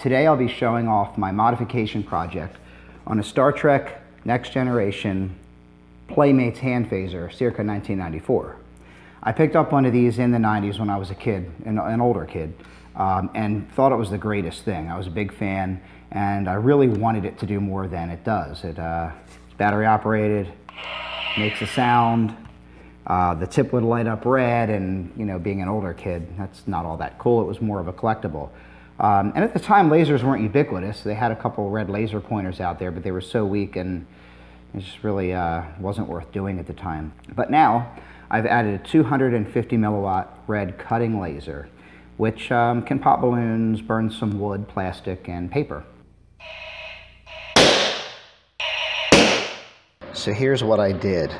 Today I'll be showing off my modification project on a Star Trek Next Generation Playmates hand phaser circa 1994. I picked up one of these in the 90s when I was a kid, an, an older kid, um, and thought it was the greatest thing. I was a big fan and I really wanted it to do more than it does. It, uh, it's battery operated, makes a sound, uh, the tip would light up red, and you know, being an older kid, that's not all that cool. It was more of a collectible. Um, and at the time, lasers weren't ubiquitous. They had a couple red laser pointers out there, but they were so weak and it just really uh, wasn't worth doing at the time. But now, I've added a 250 milliwatt red cutting laser, which um, can pop balloons, burn some wood, plastic, and paper. So here's what I did.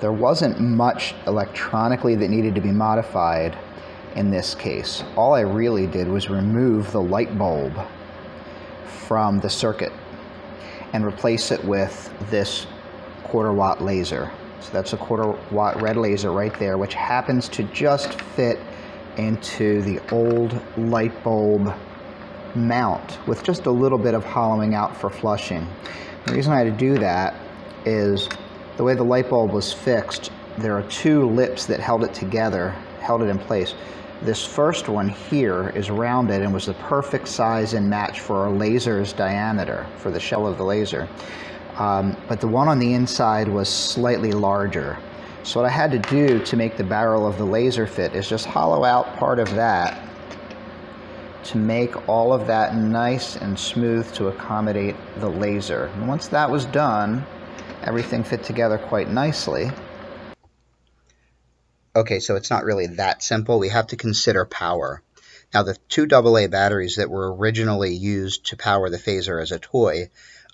There wasn't much electronically that needed to be modified in this case. All I really did was remove the light bulb from the circuit and replace it with this quarter watt laser. So that's a quarter watt red laser right there, which happens to just fit into the old light bulb mount with just a little bit of hollowing out for flushing. The reason I had to do that is the way the light bulb was fixed, there are two lips that held it together, held it in place. This first one here is rounded and was the perfect size and match for our laser's diameter, for the shell of the laser. Um, but the one on the inside was slightly larger. So what I had to do to make the barrel of the laser fit is just hollow out part of that to make all of that nice and smooth to accommodate the laser. And once that was done, everything fit together quite nicely. Okay, so it's not really that simple. We have to consider power. Now, the two AA batteries that were originally used to power the phaser as a toy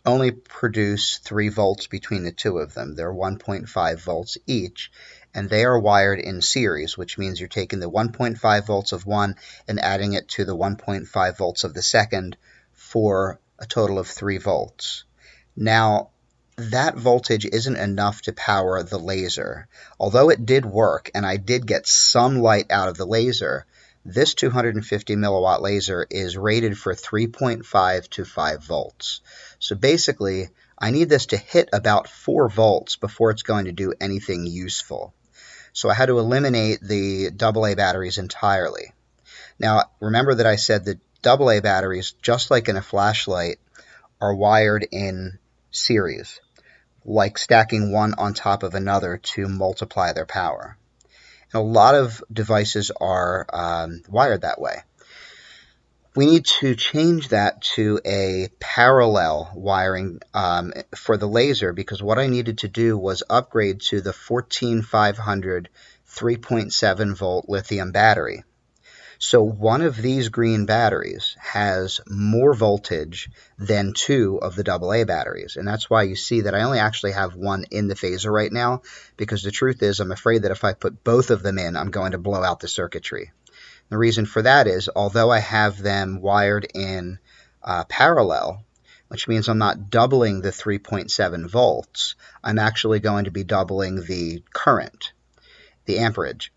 only produce 3 volts between the two of them. They're 1.5 volts each, and they are wired in series, which means you're taking the 1.5 volts of one and adding it to the 1.5 volts of the second for a total of 3 volts. Now, that voltage isn't enough to power the laser. Although it did work and I did get some light out of the laser, this 250 milliwatt laser is rated for 3.5 to 5 volts. So basically, I need this to hit about 4 volts before it's going to do anything useful. So I had to eliminate the AA batteries entirely. Now, remember that I said that AA batteries, just like in a flashlight, are wired in series, like stacking one on top of another to multiply their power. And a lot of devices are um, wired that way. We need to change that to a parallel wiring um, for the laser because what I needed to do was upgrade to the 14500 3.7 volt lithium battery. So one of these green batteries has more voltage than two of the AA batteries. And that's why you see that I only actually have one in the phaser right now, because the truth is I'm afraid that if I put both of them in, I'm going to blow out the circuitry. The reason for that is, although I have them wired in uh, parallel, which means I'm not doubling the 3.7 volts, I'm actually going to be doubling the current, the amperage.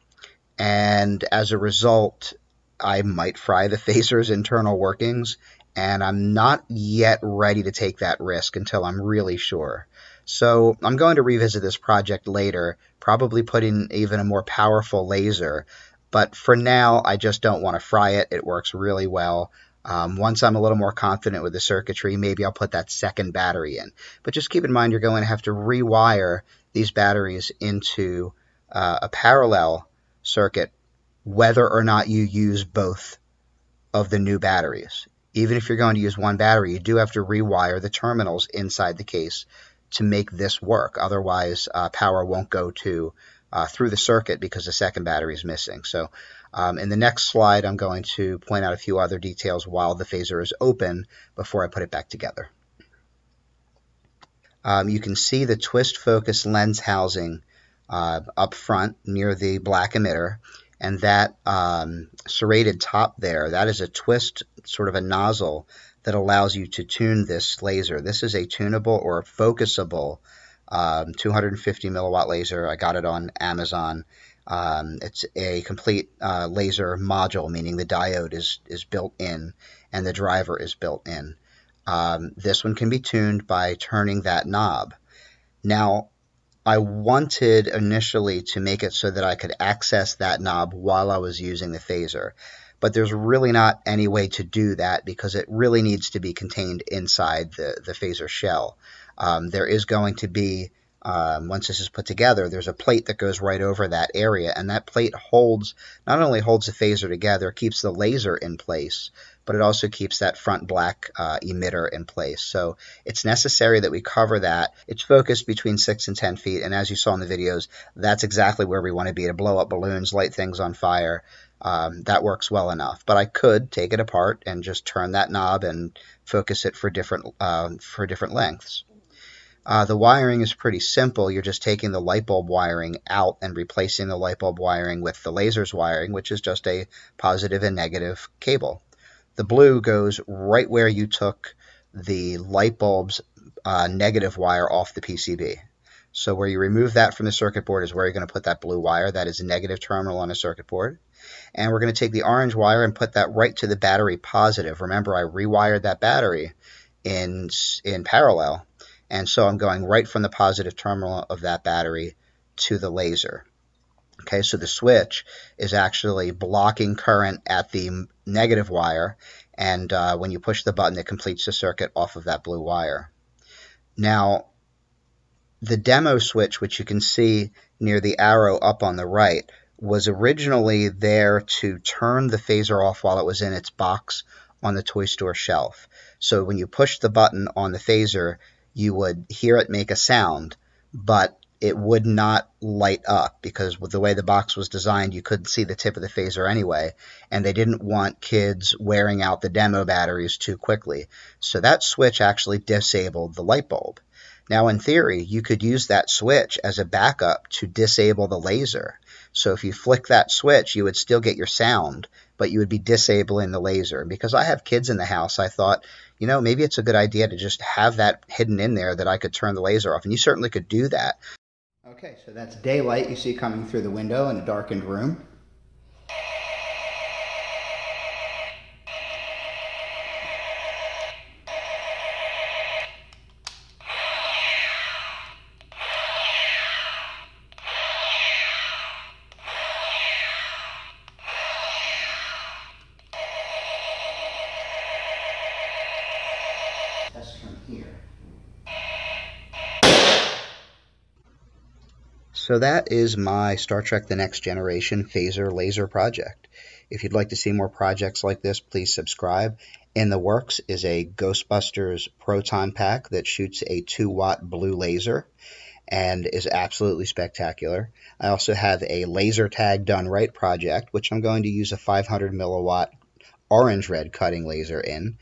And as a result, I might fry the phaser's internal workings, and I'm not yet ready to take that risk until I'm really sure. So I'm going to revisit this project later, probably put in even a more powerful laser, but for now I just don't want to fry it. It works really well. Um, once I'm a little more confident with the circuitry, maybe I'll put that second battery in. But just keep in mind you're going to have to rewire these batteries into uh, a parallel circuit whether or not you use both of the new batteries. Even if you're going to use one battery, you do have to rewire the terminals inside the case to make this work. Otherwise, uh, power won't go to uh, through the circuit because the second battery is missing. So um, in the next slide, I'm going to point out a few other details while the phaser is open before I put it back together. Um, you can see the twist focus lens housing uh, up front near the black emitter and that um, serrated top there, that is a twist, sort of a nozzle that allows you to tune this laser. This is a tunable or focusable um, 250 milliwatt laser. I got it on Amazon. Um, it's a complete uh, laser module, meaning the diode is, is built in and the driver is built in. Um, this one can be tuned by turning that knob. Now, I wanted initially to make it so that I could access that knob while I was using the phaser, but there's really not any way to do that because it really needs to be contained inside the, the phaser shell. Um, there is going to be um, once this is put together, there's a plate that goes right over that area, and that plate holds not only holds the phaser together, keeps the laser in place, but it also keeps that front black uh, emitter in place. So it's necessary that we cover that. It's focused between 6 and 10 feet, and as you saw in the videos, that's exactly where we want to be to blow up balloons, light things on fire. Um, that works well enough. But I could take it apart and just turn that knob and focus it for different uh, for different lengths. Uh, the wiring is pretty simple. You're just taking the light bulb wiring out and replacing the light bulb wiring with the laser's wiring, which is just a positive and negative cable. The blue goes right where you took the light bulb's uh, negative wire off the PCB. So where you remove that from the circuit board is where you're going to put that blue wire. That is a negative terminal on a circuit board. And we're going to take the orange wire and put that right to the battery positive. Remember, I rewired that battery in, in parallel. And so I'm going right from the positive terminal of that battery to the laser. Okay, so the switch is actually blocking current at the negative wire, and uh, when you push the button, it completes the circuit off of that blue wire. Now, the demo switch, which you can see near the arrow up on the right, was originally there to turn the phaser off while it was in its box on the toy store shelf. So when you push the button on the phaser, you would hear it make a sound, but it would not light up because with the way the box was designed, you couldn't see the tip of the phaser anyway, and they didn't want kids wearing out the demo batteries too quickly. So that switch actually disabled the light bulb. Now, in theory, you could use that switch as a backup to disable the laser. So if you flick that switch, you would still get your sound, but you would be disabling the laser. Because I have kids in the house, I thought, you know, maybe it's a good idea to just have that hidden in there that I could turn the laser off. And you certainly could do that. Okay, so that's daylight you see coming through the window in a darkened room. So that is my Star Trek The Next Generation Phaser Laser project. If you'd like to see more projects like this, please subscribe. In the works is a Ghostbusters Proton Pack that shoots a 2 watt blue laser and is absolutely spectacular. I also have a laser tag done right project, which I'm going to use a 500 milliwatt orange red cutting laser in.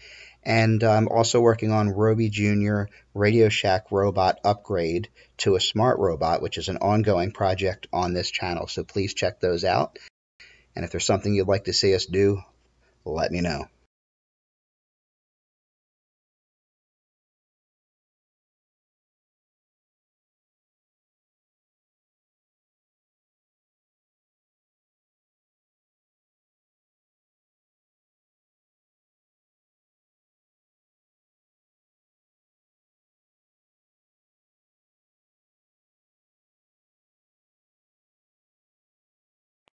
And I'm also working on Robie Jr. Radio Shack robot upgrade to a smart robot, which is an ongoing project on this channel. So please check those out. And if there's something you'd like to see us do, let me know.